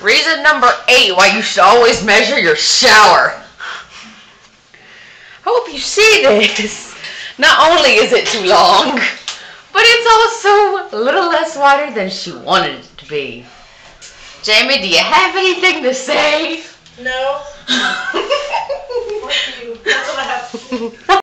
Reason number eight why you should always measure your shower. I hope you see this. Not only is it too long, but it's also a little less wider than she wanted it to be. Jamie, do you have anything to say? No. You. That's what I have.